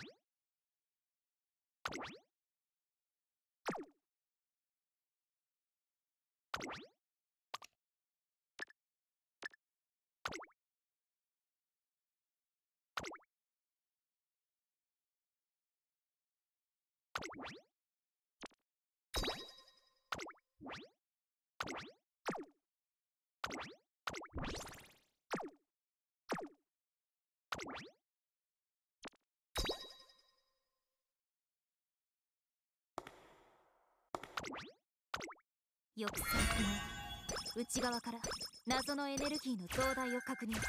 you 抑制不能。内側から謎のエネルギーの増大を確認。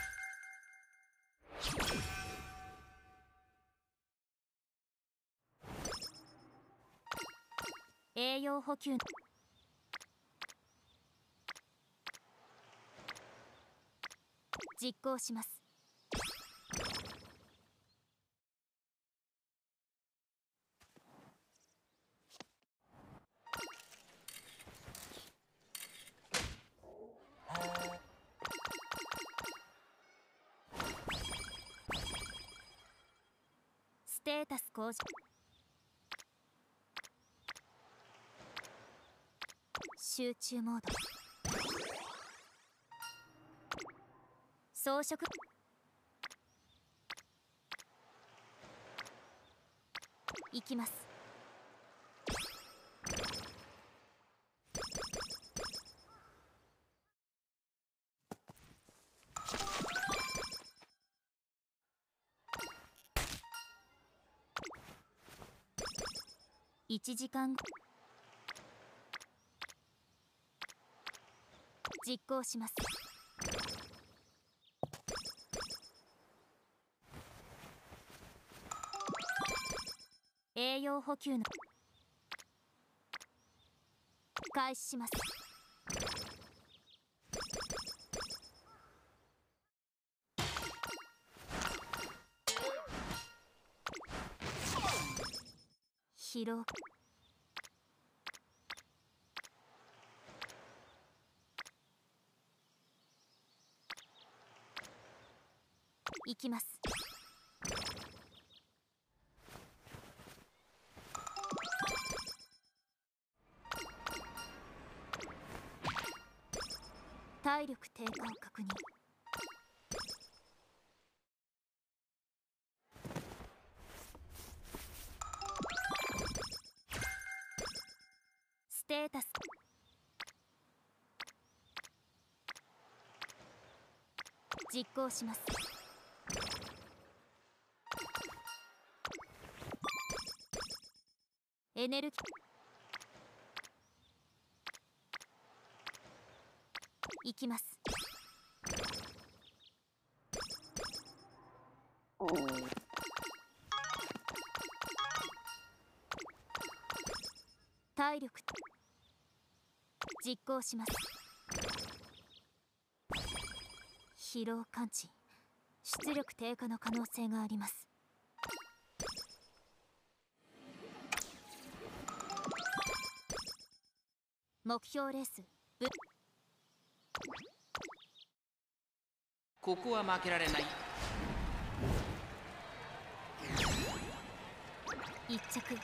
栄養補給。実行しますステータス向上集中モード。装飾。いきます。1時間実行します。栄養補給の。開始します。疲労行きます。体力低下を確認。実行します。エネルギー。いきます。体力。実行します。疲労感知。出力低下の可能性があります。目標レース。ぶここは負けられない。一着。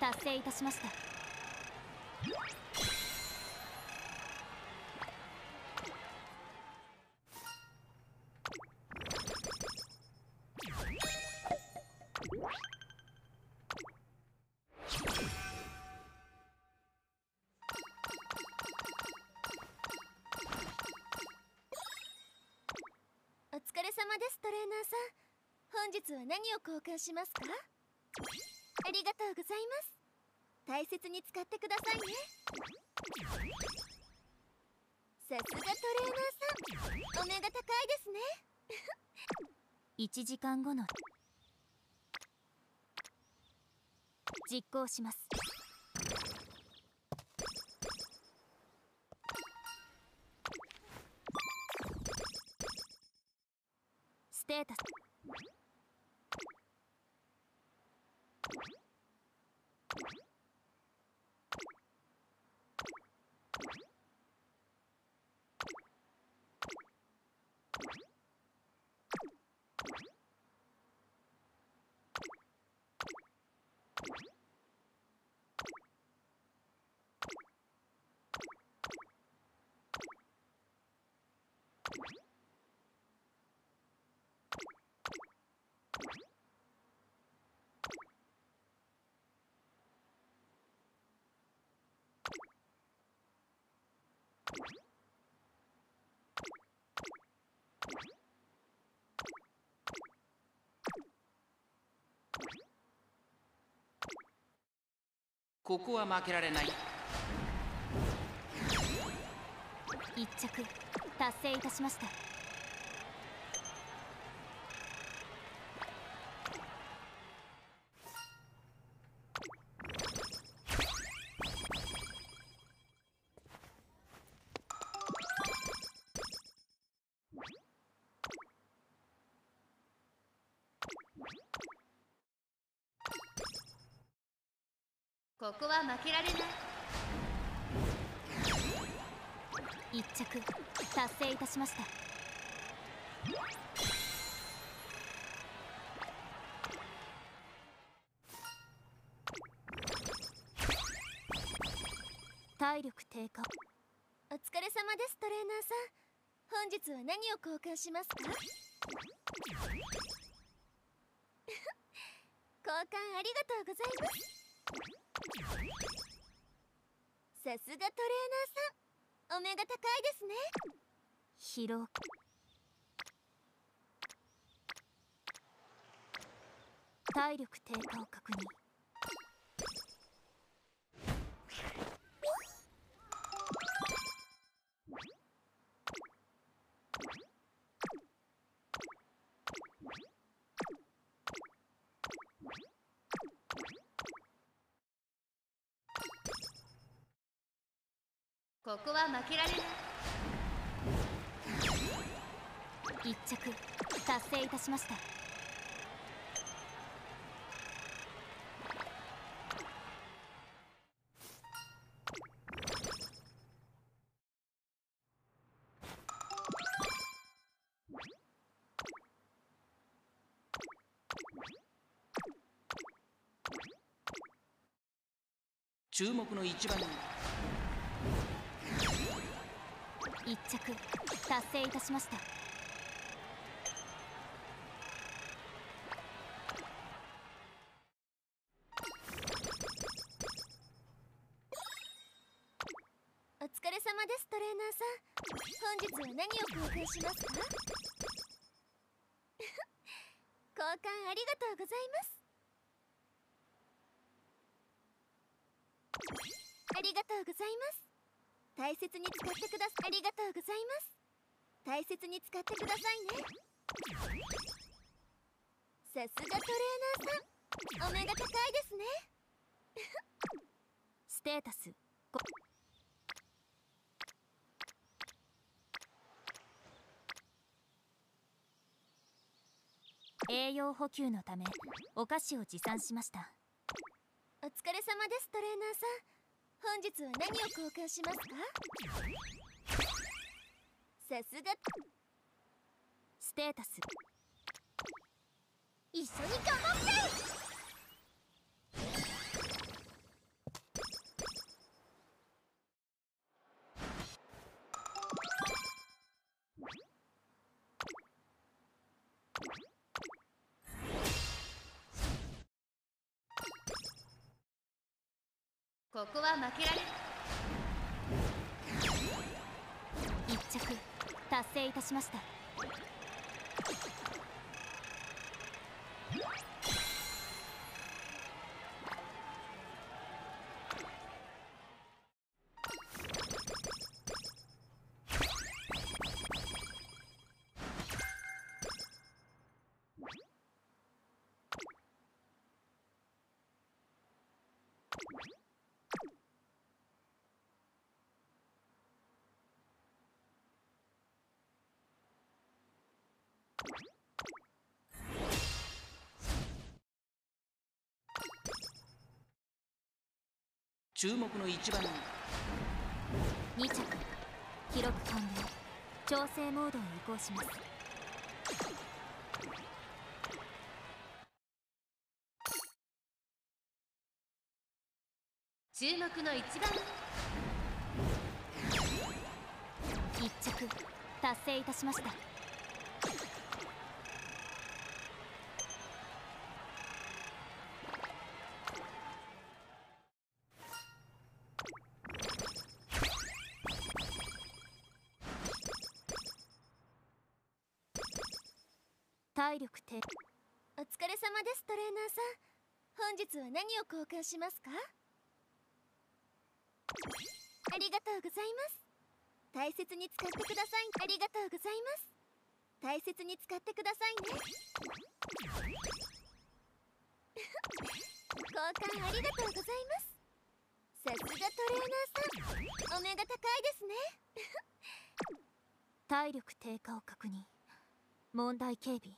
達成いたしましたを交換しますか？ありがとうございます。大切に使ってくださいね。さすがトレーナーさん。お目が高いですね。1時間後の実行します。ここは負けられない。1着達成いたしました。体力低下お疲れ様ですトレーナーさん。本日は何を交換しますか？交換ありがとうございます。さすがトレーナーさん。お目が高いですね。疲労体力低下を確認。負けられない。一着達成いたしました。注目の一番人1着達成いたしました。切に使ってくださありがとうございます。大切に使ってくださいね。さすがトレーナーさん。お目が高いですね。ステータス。こ栄養補給のためお菓子を持参しました。お疲れ様ですトレーナーさん。本日は何を交換しますか？さすが。ステータス。一緒に頑張ってここは負けられ一着達成いたしました。注目の一番人2着。記録完了。調整モードへ移行します。注目の一番。一着。達成いたしました力低お疲れ様ですトレーナーさん。本日は何を交換しますか？ありがとうございます。大切に使ってください。ありがとうございます。大切に使ってくださいね。交換ありがとうございます。さすがトレーナーさん。お目が高いですね。体力低下を確認。問題警備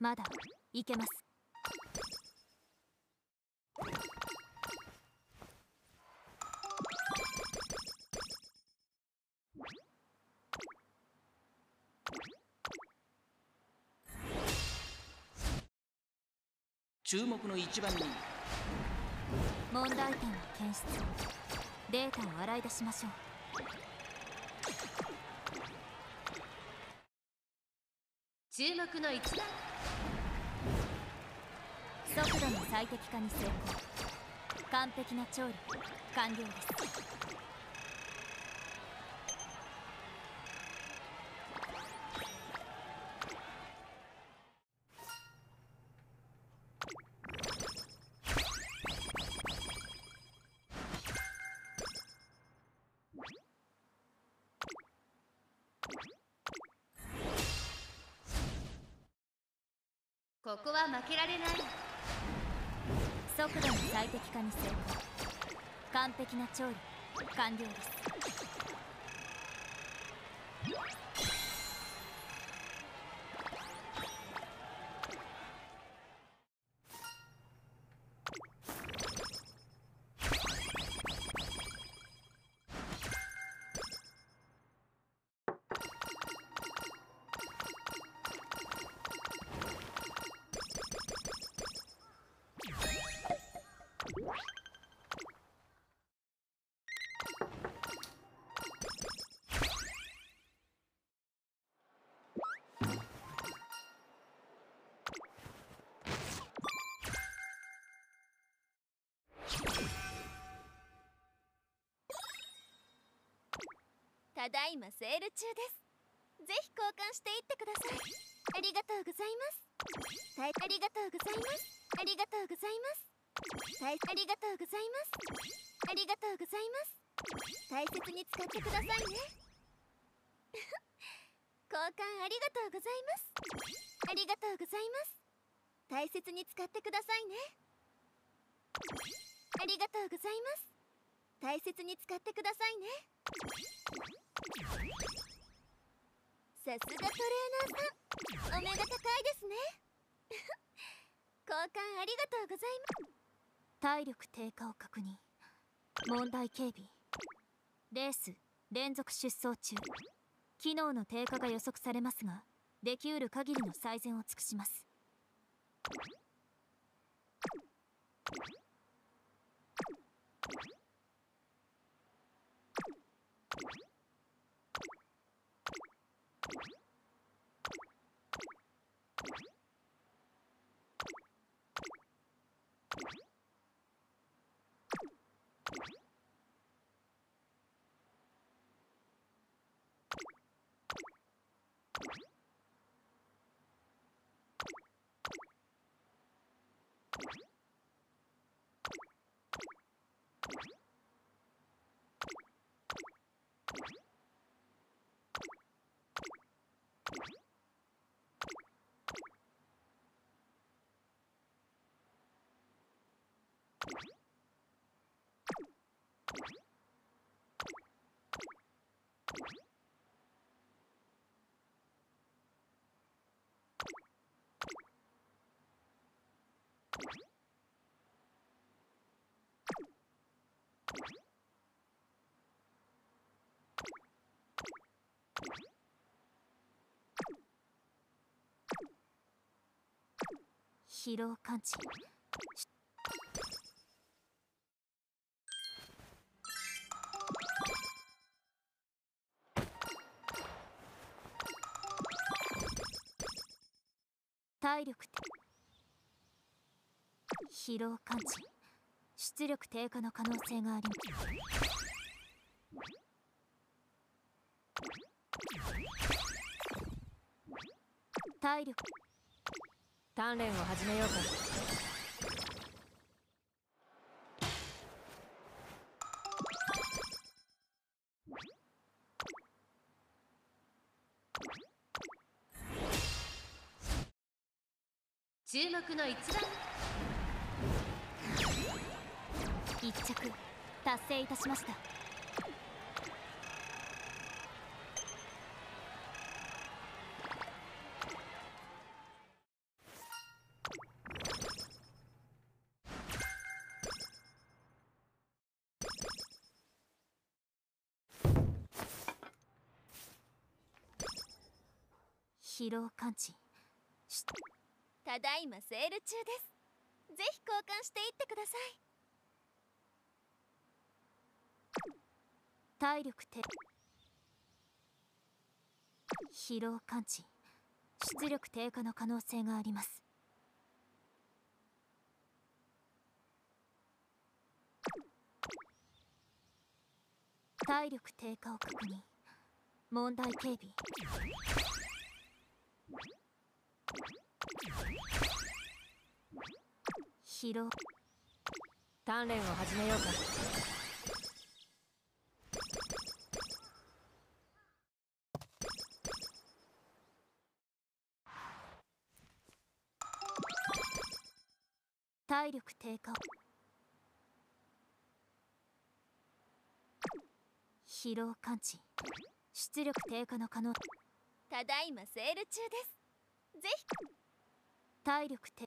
まだいけます。注目の一番人問題点を検出。データを洗い出しましょう注目の一番速度の最適化に成功。完璧な調理。完了です。負けられない。速度の最適化に成功完璧な調理完了です。ただいまセール中です。ぜひ交換していってください。ありがとうございます。たいありがとうございます。ありがとうございます。たいありがとうございます。ありがとうございます。大切に使ってくださいね。交換ありがとうございます。ありがとうございます。大切に使ってくださいね。ありがとうございます。大切に使ってくださいね。さすがトレーナーさん。お目が高いですね。交換ありがとうございます。体力低下を確認。問題警備。レース連続出走中。機能の低下が予測されますができうる限りの最善を尽くします。you 疲労感知。体力疲労感知。出力低下の可能性があり体力。鍛錬を始めようか。注目の一番。一着達成いたしました。疲労感知。ただいまセール中です。ぜひ交換していってください。体力低疲労感知。出力低下の可能性があります。体力低下を確認。問題警備。疲労鍛錬を始めようか。体力低下。疲労感知。出力低下の可能。ただいまセール中です。ぜひ。体力低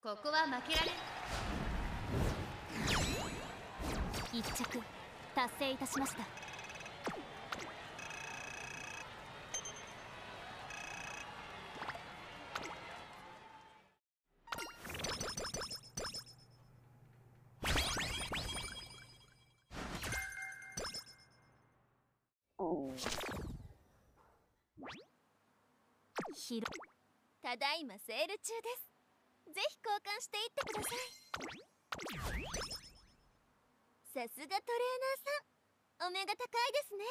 ここは負けられ一着達成いたしました。ひろ。ただいまセール中です。ぜひ交換していってください。さすがトレーナーさん。お目が高いですね。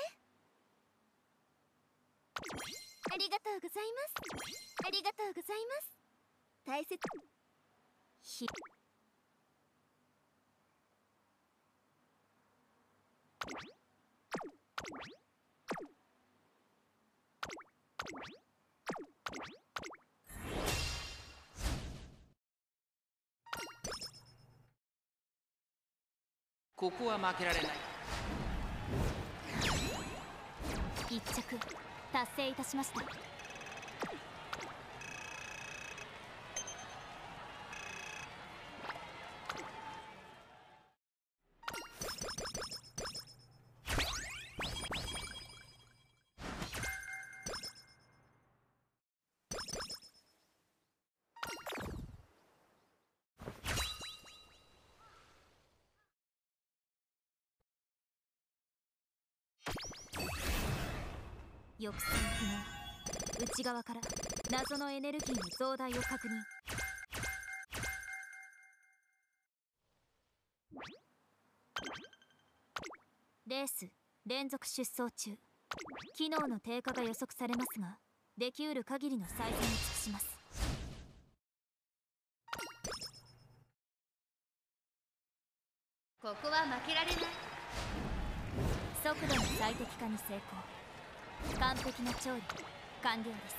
ありがとうございます。ありがとうございます。大切。ひ。ここは負けられない。一着達成いたしました。抑制不能内側から謎のエネルギーの増大を確認。レース連続出走中。機能の低下が予測されますができうる限りの最善を尽くします。ここは負けられない。速度の最適化に成功。完璧な調理完了です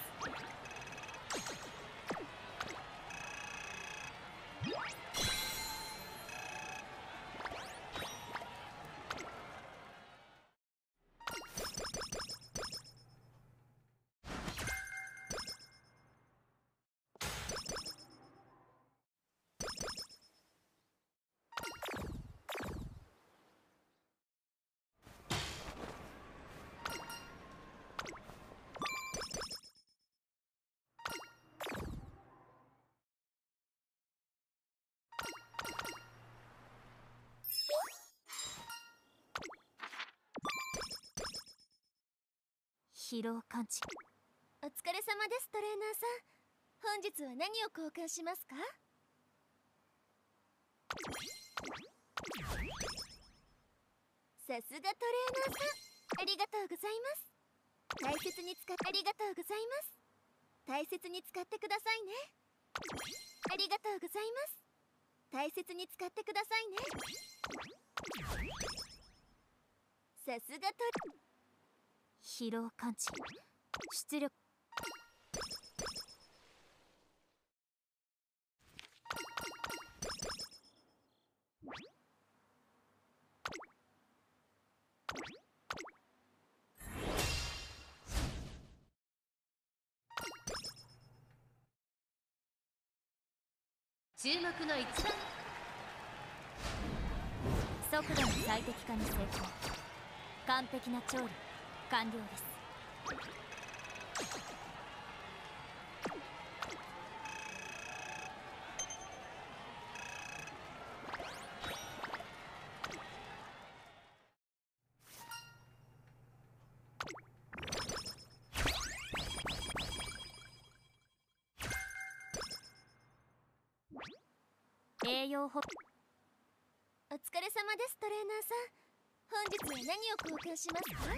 疲労感知。お疲れ様ですトレーナーさん。本日は何を交換しますか？さすがトレーナーさん。ありがとうございます。大切に使ってありがとうございます。大切に使ってくださいね。ありがとうございます。大切に使ってくださいね。さすがトレ疲労感知。出力。注目の一番。速度の最適化に成功。完璧な調理。完了です。栄養補お疲れ様ですトレーナーさん。本日は何を交換しますか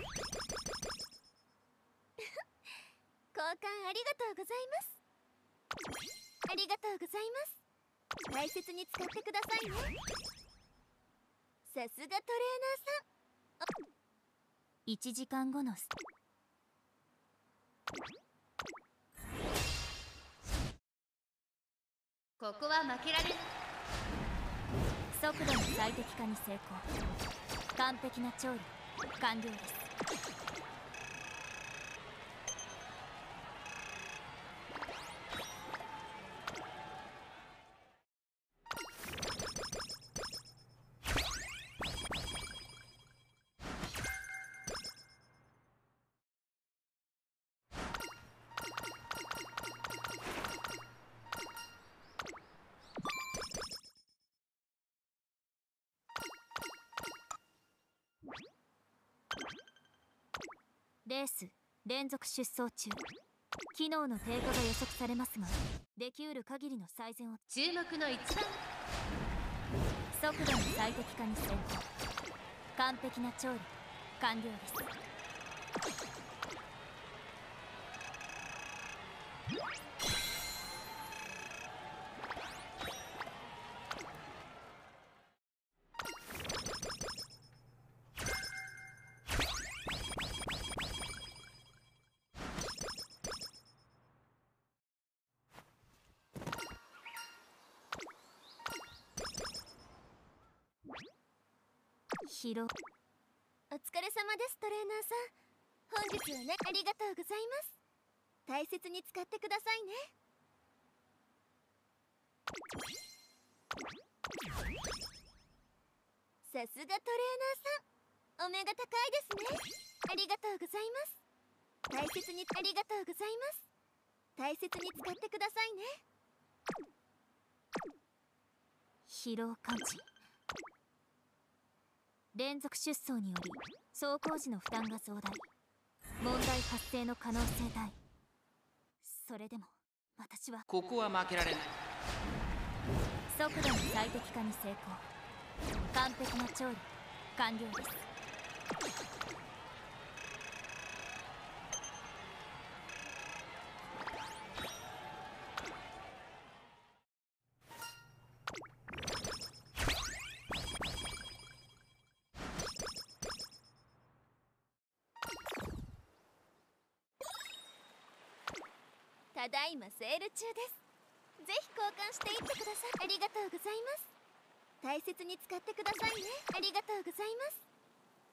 交換ありがとうございますありがとうございます。大切に使ってくださいねさすがトレーナーさん1時間後のスここは負けられない速度の最適化に成功。完璧な調理。完了です。レース連続出走中。機能の低下が予測されますができうる限りの最善を。注目の一番速度の最適化に成功。完璧な調理。完了です。疲労お疲れ様ですトレーナーさん。本日はねありがとうございます。大切に使ってくださいね。さすがトレーナーさん。お目が高いですね。ありがとうございます。大切にありがとうございます。大切に使ってくださいね。疲労感知連続出走により走行時の負担が増大。問題発生の可能性大。それでも私はここは負けられない。速度の最適化に成功。完璧な調理。完了ですだいまセール中です。ぜひ交換していってください。ありがとうございます。大切に使ってくださいね。ありがとうございます。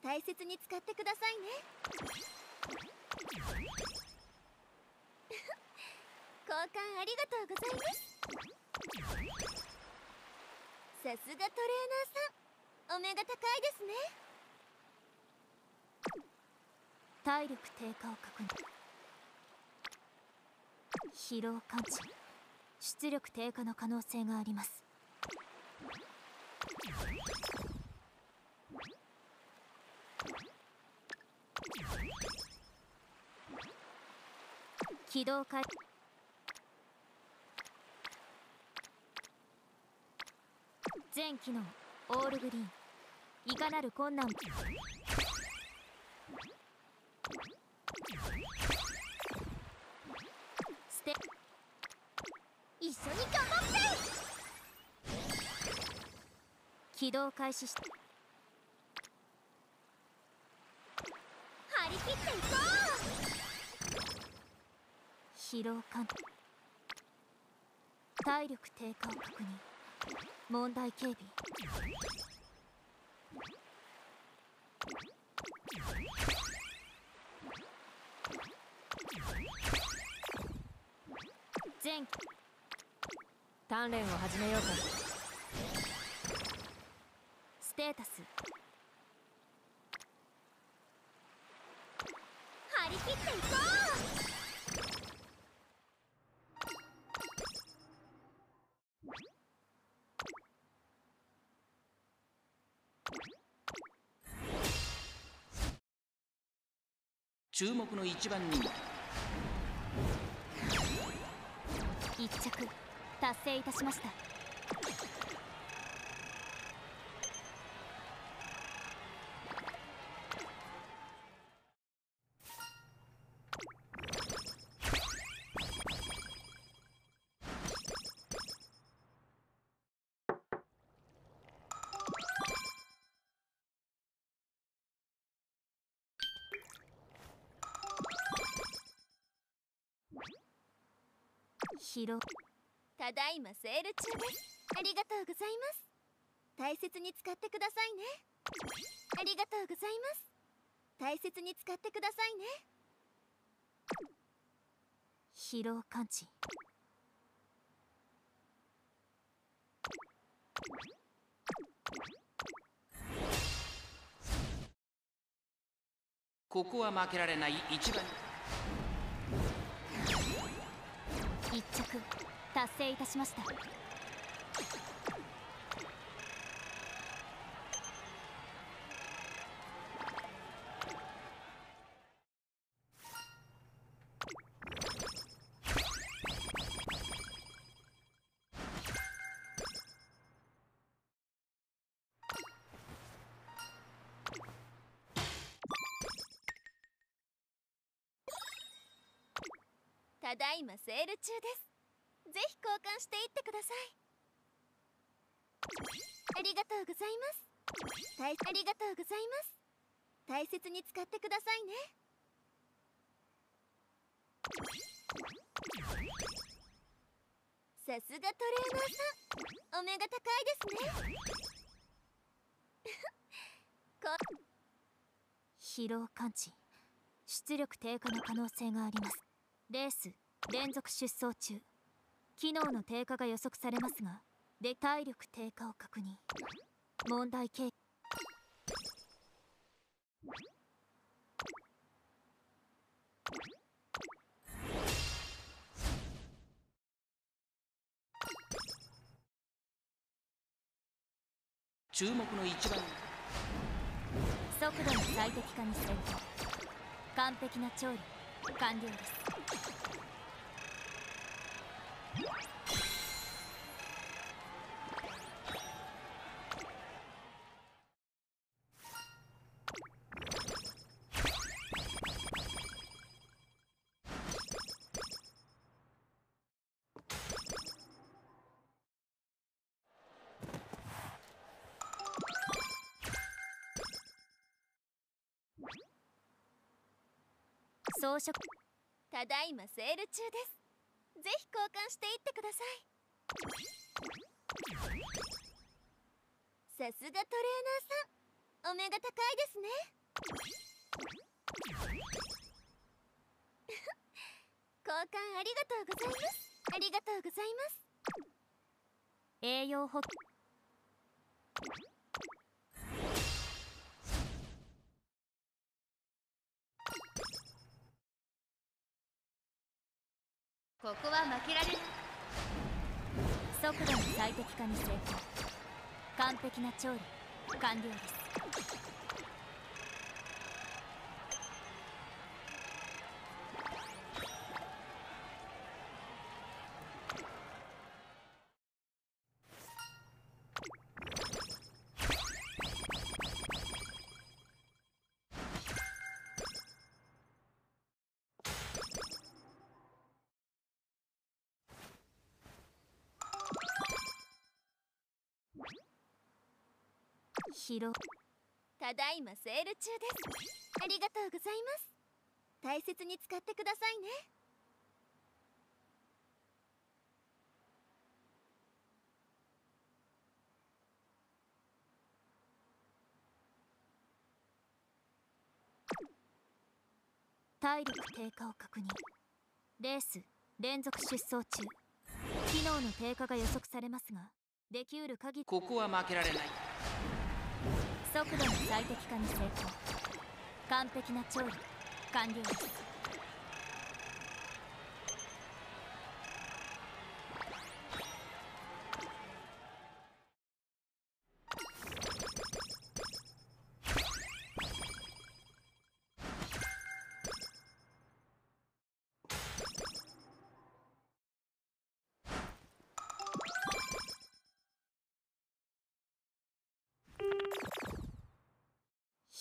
大切に使ってくださいね。交換ありがとうございます。さすがトレーナーさん。お目が高いですね。体力低下を確認。疲労感知。出力低下の可能性があります。起動開全機能オールグリーン。いかなる困難。もステ一緒に頑張って起動開始して。張り切っていこう。疲労感。体力低下を確認。問題警備。全鍛錬を始めようか。ステータス。張り切っていこう。注目の一番人。一着達成いたしました。疲労うただいまセール中です。ありがとうございます。大切に使ってくださいね。ありがとうございます。大切に使ってくださいね。疲労感知ここは負けられない一番。一着達成いたしました。ただいまセール中です。ぜひ交換していってください。ありがとうございます。大ありがとうございます。大切に使ってくださいね。さすがトレーナーさん。お目が高いですね。こ疲労感知。出力低下の可能性があります。レース連続出走中。機能の低下が予測されますがで体力低下を確認。問題形。注目の一番。速度の最適化に成功。完璧な調理。完了です装飾。ただいまセール中です。ぜひ交換していってください。さすがトレーナーさん。お目が高いですね。交換ありがとうございます。ありがとうございます。栄養補給。ここは負けられない。速度の最適化に成功。完璧な調理。完了です。疲労ただいまセール中です。ありがとうございます。大切に使ってくださいね。体力低下を確認。レース連続出走中。機能の低下が予測されますができうる限り。ここは負けられない。速度の最適化に成功。完璧な調理。完了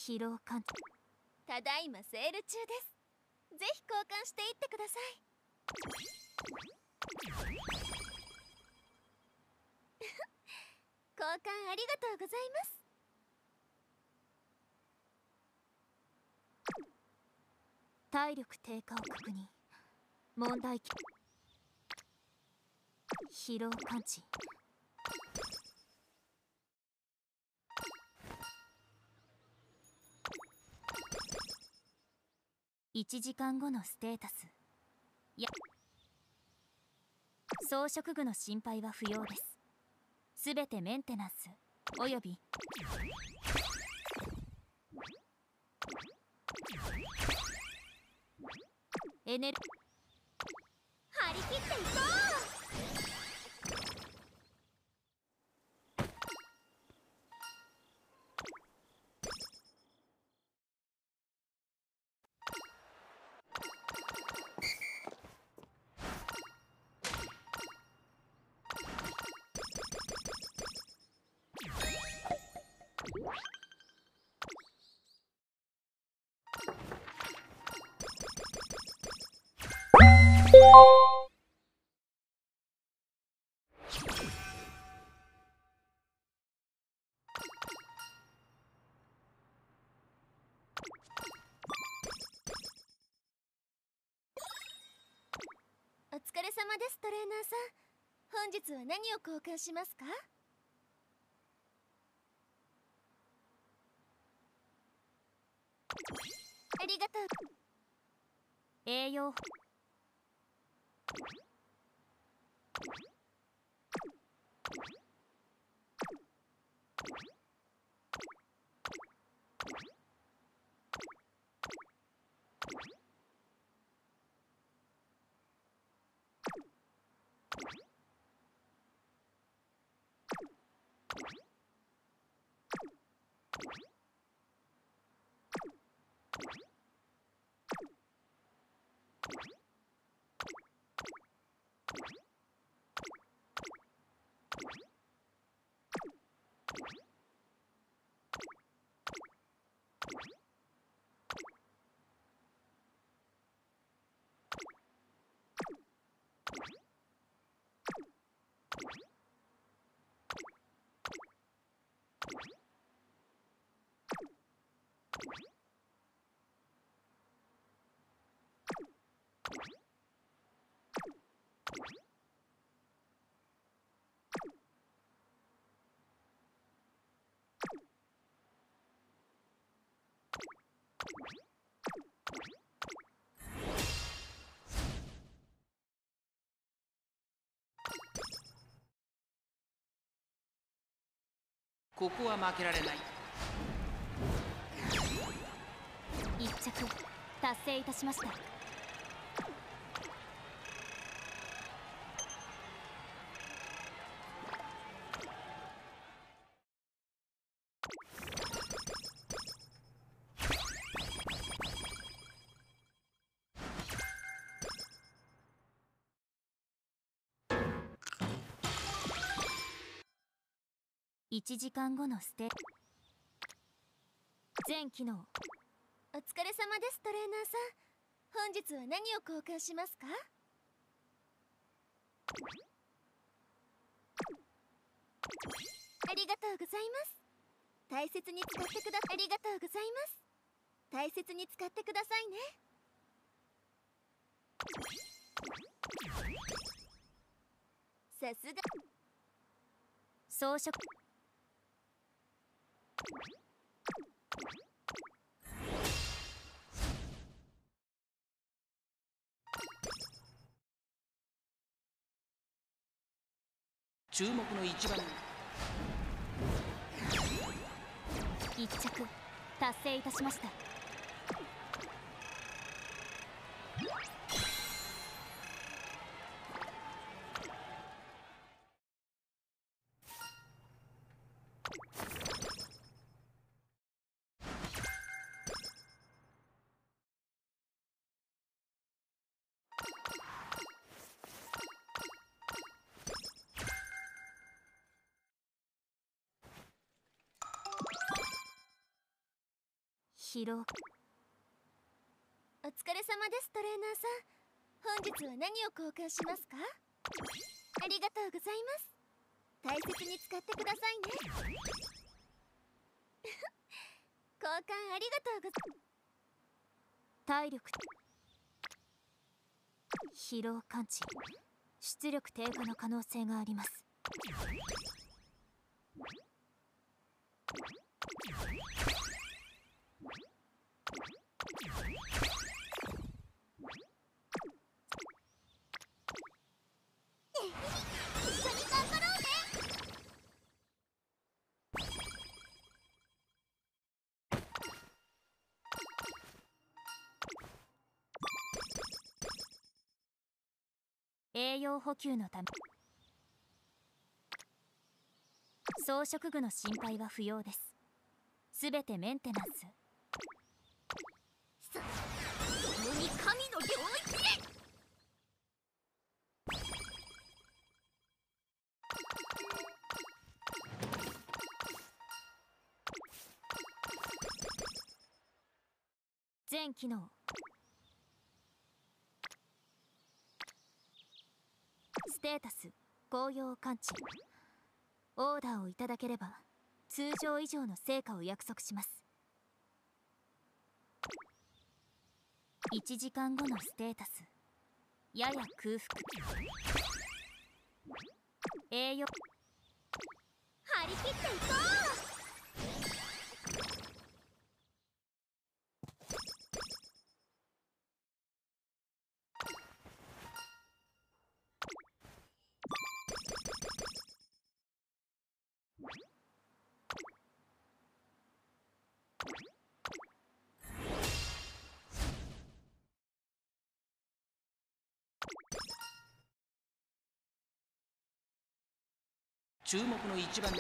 疲労感。ただいまセール中です。ぜひ交換していってください。交換ありがとうございます。体力低下を確認。問題疲労感知。1時間後のステータス。や装飾具の心配は不要です。すべてメンテナンスおよびエネル張り切っていこう。何を交換しますか？ありがとう。栄養。you ここは負けられない。一着達成いたしました。1時間後のステ。全機能お疲れ様ですトレーナーさん。本日は何を交換しますか？ありがとうございます。大切に使ってくだありがとうございます。大切に使ってくださいね。さすが。装飾。注目の一番。1着達成いたしました。疲労お疲れ様ですトレーナーさん。本日は何を交換しますか？ありがとうございます。大切に使ってくださいね。交換ありがとうございます。体力。疲労感知。出力低下の可能性があります。栄養補給のため。装飾具の心配は不要です。すべてメンテナンス。共に神の領域へ全機能。ステータス紅葉感知オーダーをいただければ通常以上の成果を約束します1時間後のステータス。やや空腹。栄養。張り切っていこう。注目の一番に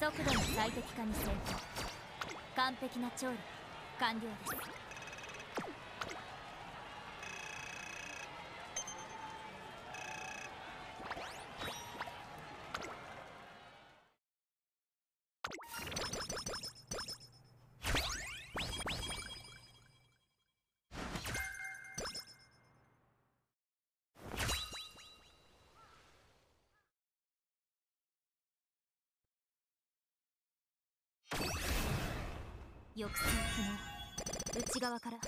速度の最適化に成功完璧な調理。完了です。抑制不能。内側から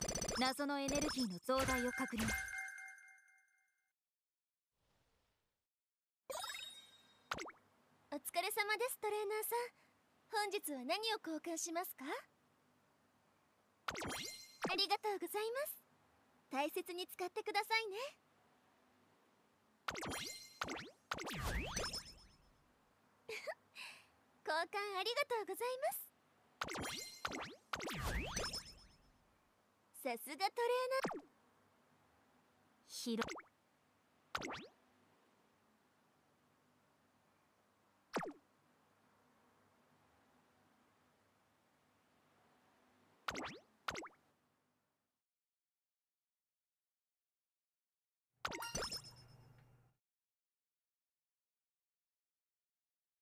謎のエネルギーの増大を確認。お疲れ様ですトレーナーさん。本日は何を交換しますか？ありがとうございます。大切に使ってくださいね。交換ありがとうございます。さすがトレーナー。疲労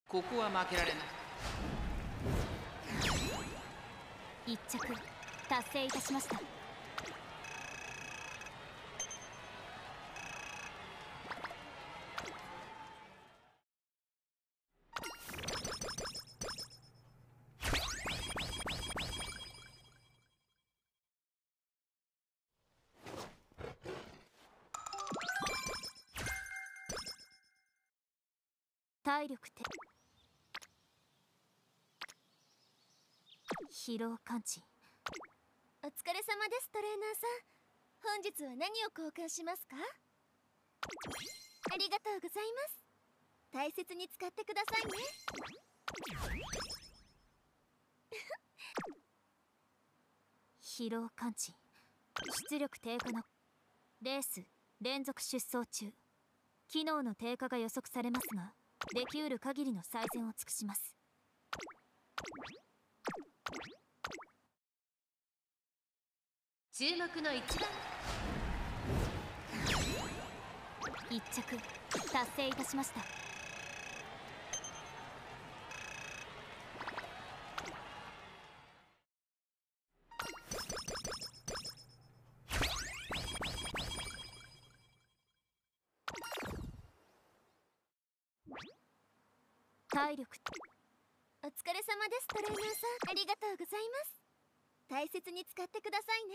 ここは負けられない。1着達成いたしました。体力って。疲労感知。お疲れ様ですトレーナーさん。本日は何を交換しますか？ありがとうございます。大切に使ってくださいね。疲労感知。出力低下の。レース連続出走中。機能の低下が予測されますができうる限りの最善を尽くします。注目の一番。一着達成いたしました。体力。お疲れ様ですトレーナーさん。ありがとうございます。大切に使ってくださいね。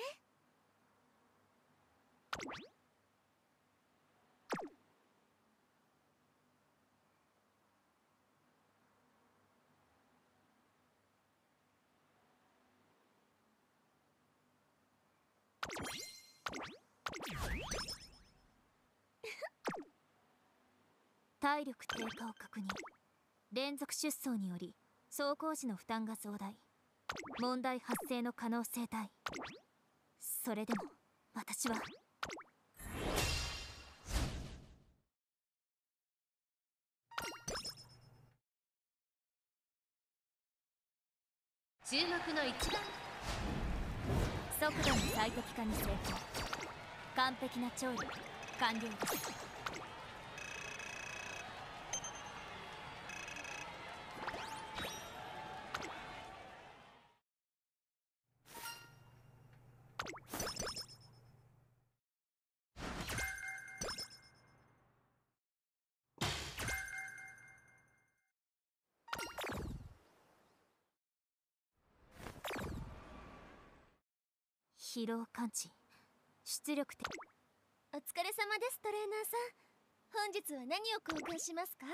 体力低下を確認。連続出走により走行時の負担が増大。問題発生の可能性大。それでも私は。注目の一番。速度の最適化に成功。完璧な調理。完了です。疲労感知。出力てお疲れ様ですトレーナーさん。本日は何を交換しますか？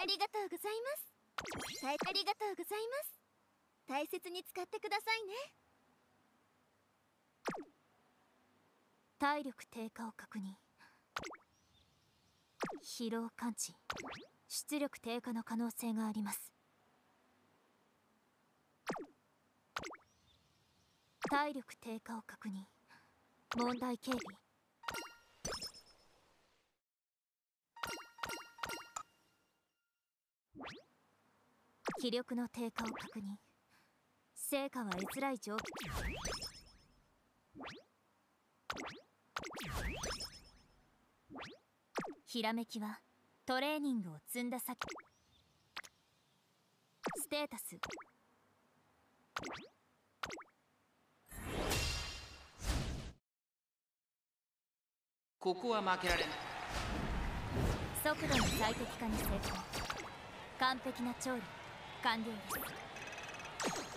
ありがとうございます。ありがとうございます。大切に使ってくださいね。体力低下を確認。疲労感知。出力低下の可能性があります。体力低下を確認。問題警備気力の低下を確認。成果は得づらい状。況ひらめきはトレーニングを積んだ先。ステータス。ここは負けられない。速度の最適化に成功。完璧な調理。完了です。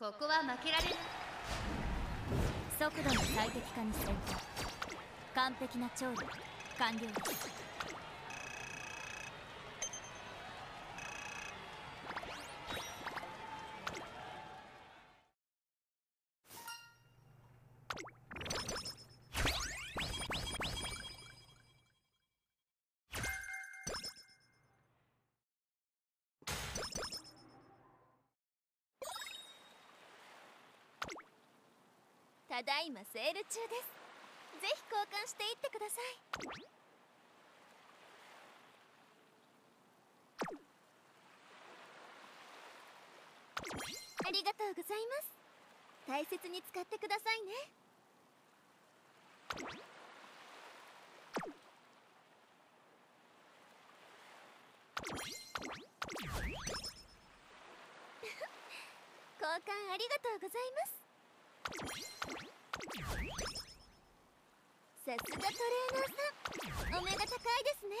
ここは負けられない。速度の最適化に成功完璧な調理。完了です。ただいまセール中です。ぜひ交換していってください。ありがとうございます。大切に使ってくださいね。交換ありがとうございます。さすがトレーナーさん。お目が高いですね。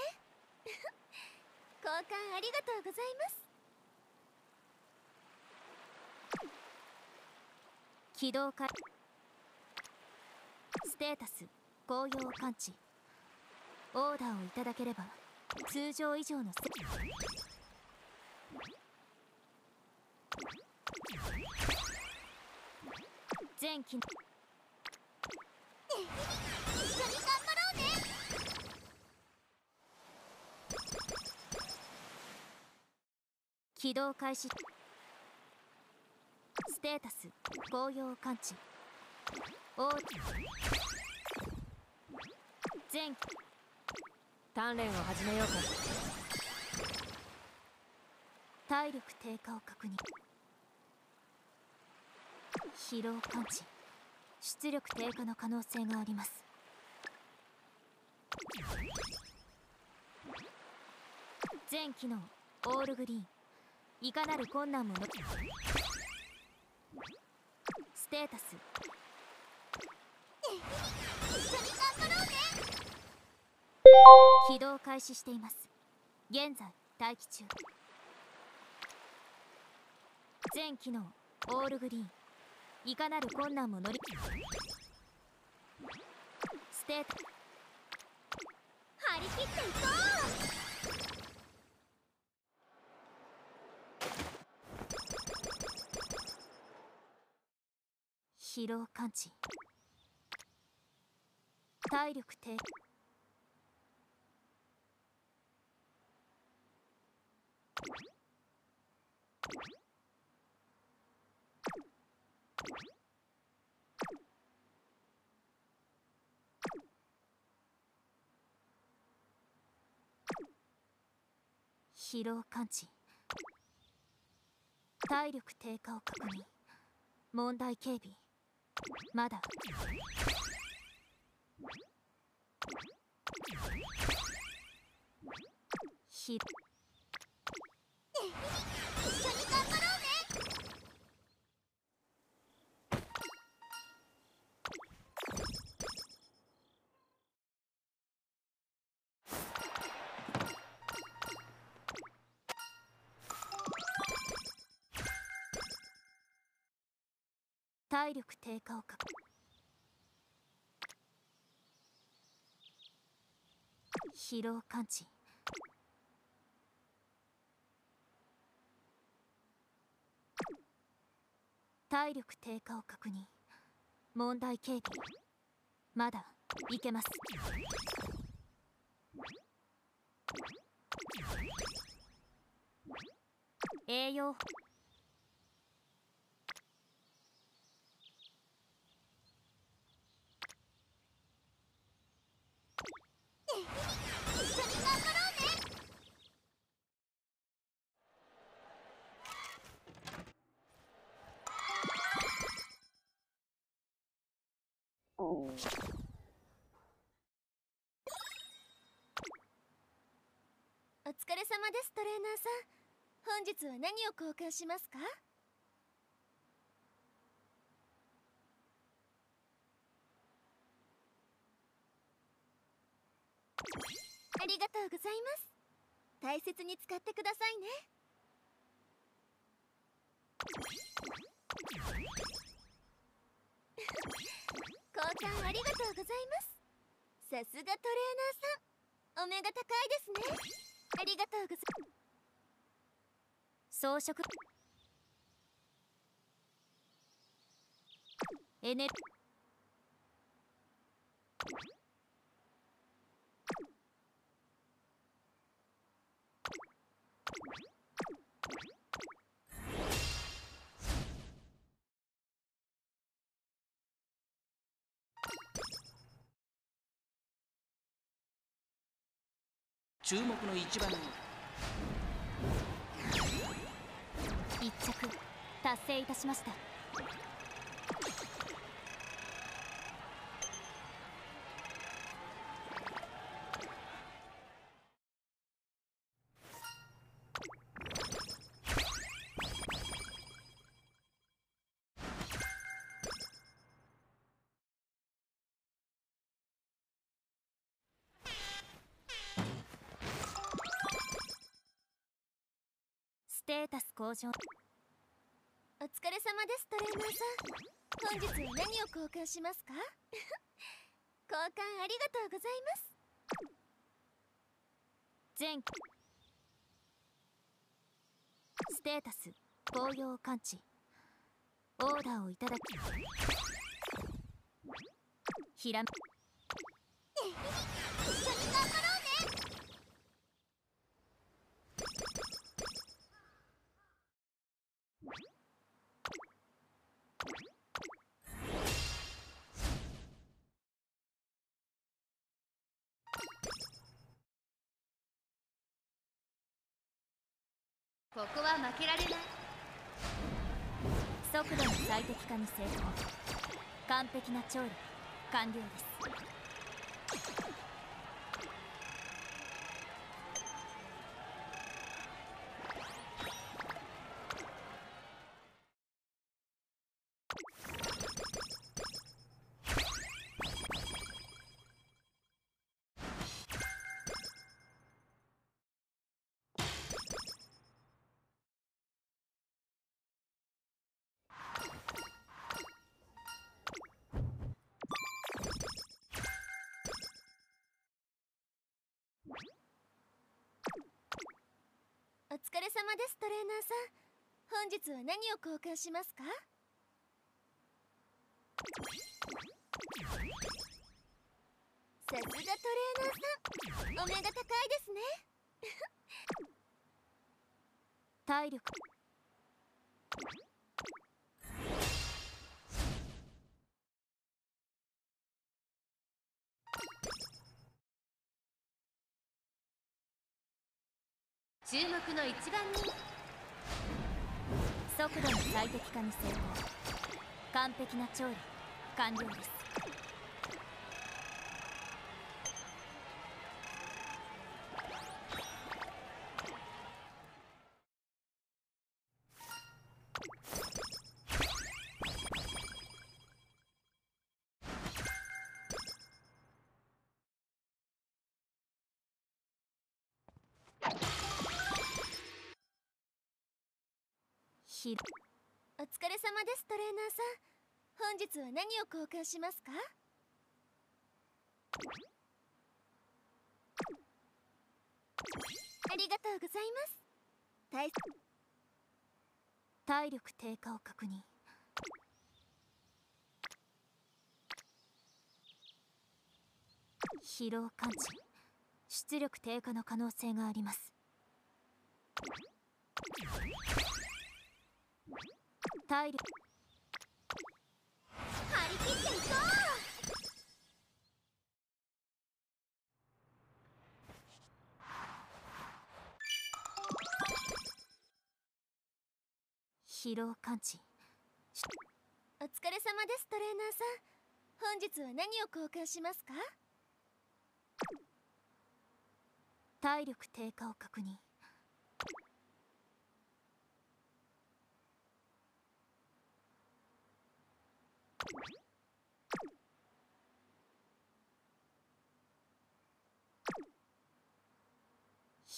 交換ありがとうございます。起動開ステータス。紅葉感知。オーダーをいただければ通常以上の。せ全機能起動開始。ステータス。紅葉感知。オー全鍛錬を始めようか。体力低下を確認。疲労感知出力低下の可能性があります。全機能オールグリーン。いかなる困難ものステータス。一緒に頑張ろうね起動開始しています。現在待機中。全機能オールグリーン。いかなる困難も乗りステータ張り切っていこう。疲労感知。体力低下。疲労感知。体力低下を確認。問題警備。まだ。ひっ。体力低下を確疲労感知。体力低下を確認。問題警備まだいけます。栄養。一緒に頑張ろうね。お疲れ様ですトレーナーさん。本日は何を交換しますか？ありがとうございます。大切に使ってくださいね。交換ありがとうございます。さすがトレーナーさん。お目が高いですね。ありがとうござい装飾。エネル注目の1番。1着達成いたしました。テータス向上お疲れ様ですトレーナーさん。本日は何を交換しますか？交換ありがとうございます。全ステータス。紅葉感知。オーダーをいただき。ひらめ。一緒に頑張ろうねここは負けられない。速度の最適化に成功。完璧な調理。完了です。お疲れ様ですトレーナーさん。本日は何を交換しますか？さすがトレーナーさん。お目が高いですね。体力。注目の一番人速度の最適化に成功。完璧な調理。完了です。ひお疲れ様ですトレーナーさん。本日は何を交換しますか？ありがとうございます。体体力低下を確認。疲労感知。出力低下の可能性があります。体力張り切っていこ疲労感知。お疲れ様ですトレーナーさん。本日は何を交換しますか？体力低下を確認。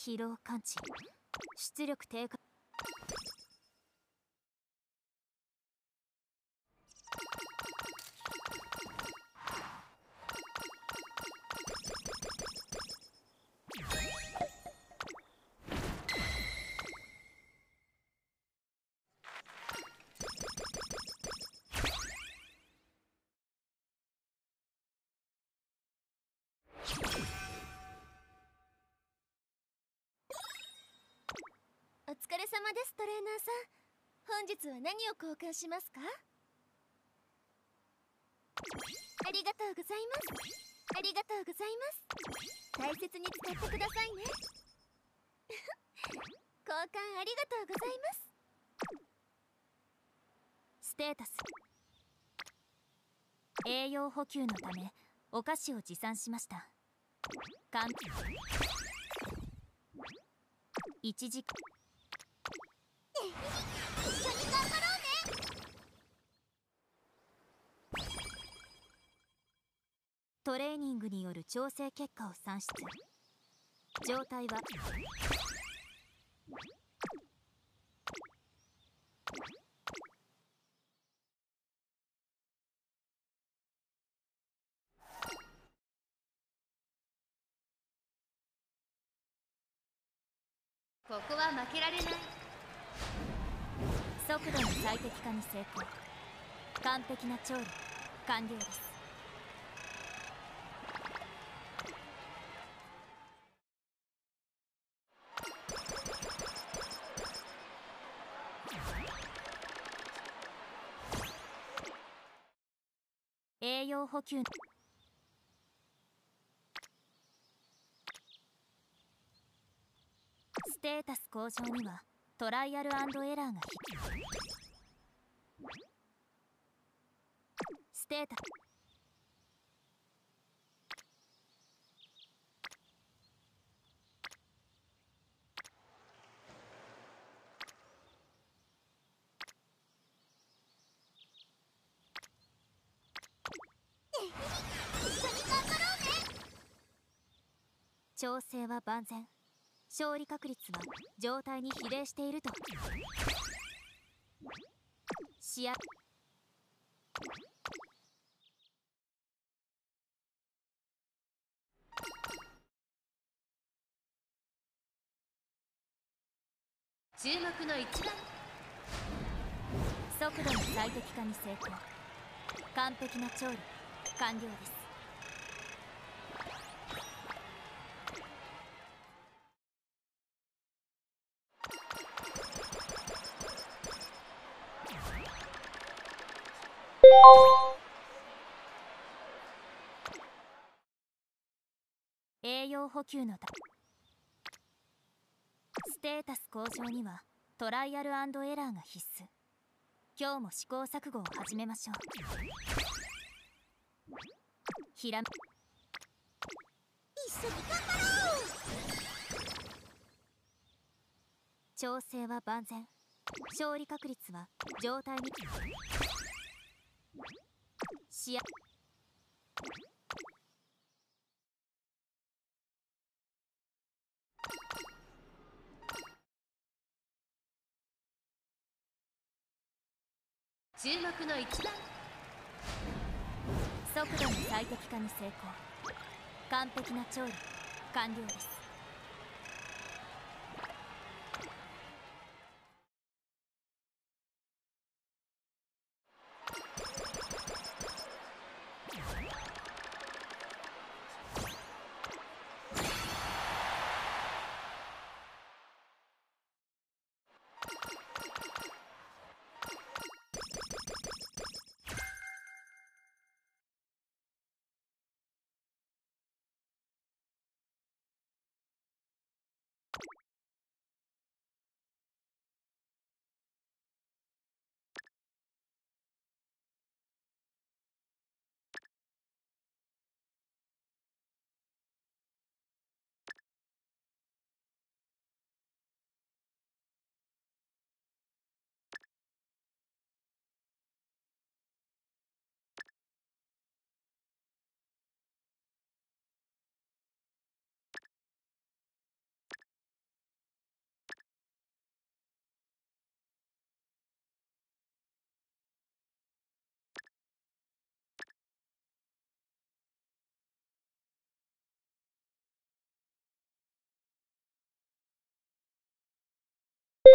疲労感知。出力低下。ナーさん本日は何を交換しますか？ありがとうございます。ありがとうございます。大切に使ってくださいね。交換ありがとうございます。ステータス。栄養補給のためお菓子を持参しました。かん一時一緒に頑張ろうねトレーニングによる調整結果を算出。状態はここは負けられない速度の最適化に成功。完璧な調理。完了です。栄養補給。ステータス向上にはトライアルエラーが。必要ステータ調整は万全勝利確率は状態に比例していると。試合注目の一番。速度の最適化に成功。完璧な調理。完了です。補給のたステータス向上にはトライアルエラーが必須。今日も試行錯誤を始めましょう。ひらめ一緒に頑張ろう。調整は万全。勝利確率は状態に。試合注目の一番速度の最適化に成功。完璧な調理。完了です。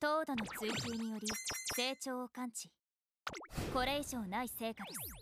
糖度の追求により成長を感知。これ以上ない成果です。